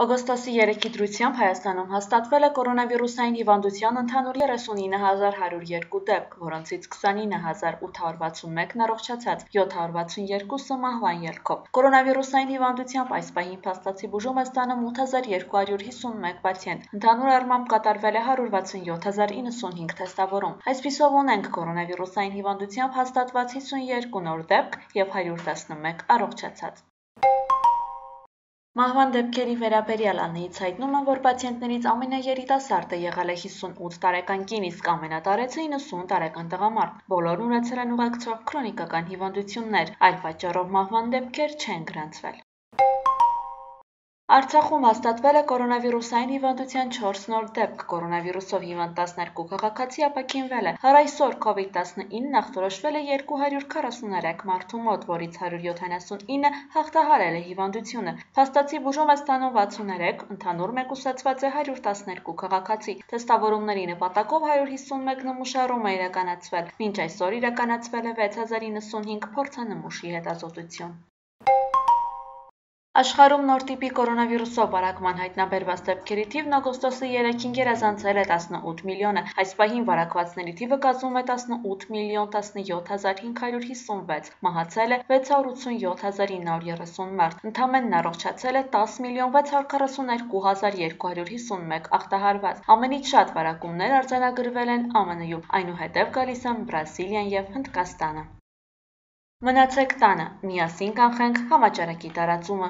Օգոստոսի 3-ի դրությամբ Հայաստանում հաստատվել է կորոնավիրուսային հիվանդության ընդհանուր 39102 դեպք, որոնցից 29861-ն առողջացած, 762-ը մահվան ելքով։ Կորոնավիրուսային հիվանդությամբ այս պահին փաստացի բուժում է ստանում 8251 պացիենտ։ Ընդհանուր առմամբ կատարվել է 167095 թեստավորում։ Այսպիսով ունենք կորոնավիրուսային հիվանդությամբ հաստատված 52 նոր դեպք եւ 111 առողջացած։ Մահվան դեպքերի վերաբերյալ ԱՆՀ-ից հայտնում են, որ պացիենտներից ամենաերիտասարդը եղել է 58 տարեկան կին, իսկ ամենատարեցը 90 տարեկան տղամարդ։ Բոլորն ունեցել են ուղեկցող քրոնիկական հիվանդություններ, այլ պատճառով մահվան դեպքեր չեն գրանցվել։ Արցախում հաստատվել է կորոնավիրուսային հիվանդության 4 նոր դեպք։ Կորոնավիրուսով հիվանդ 12 քաղաքացի ապաքինվել է։ Հար այսօր COVID-19 ախտորոշվել է 243 մարդու մոտ, որից 179-ը հաղթահարել է հիվանդությունը։ Փաստացի բուժում է ստանում 63, ընդհանուր մեկուսացված է 112 քաղաքացի։ Թեստավորումների նպատակով 151 նմուշառում է իրականացվել։ Մինչ այսօր իրականացվել է 6095 փորձանմուշի հետազոտություն։ Աշխարհում նոր տիպի կորոնավիրուսով վարակման հայտնաբերված դեպքերի թիվն օգոստոսի 3-ին գերազանցել է 18 միլիոնը։ Այս պահին վարակվածների թիվը կազմում է 18 միլիոն 17556, մահացել է 687930 մարդ։ Ընդամենն առողջացել է 10 միլիոն 642251 ախտահարված։ Ամենից շատ վարակումներ արձանագրվել են ԱՄՆ-ում, այնուհետև գալիս են Բրազիլիան եւ Հնդկաստանը։ Մնացեք տանը, միասին կանխենք համաճարակի տարածումը։